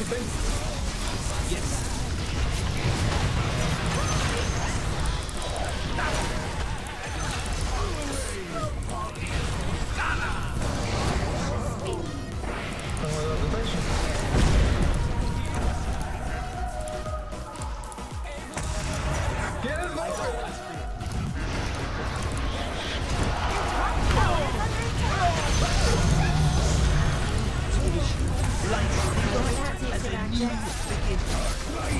Yes. Another patient. Let's begin.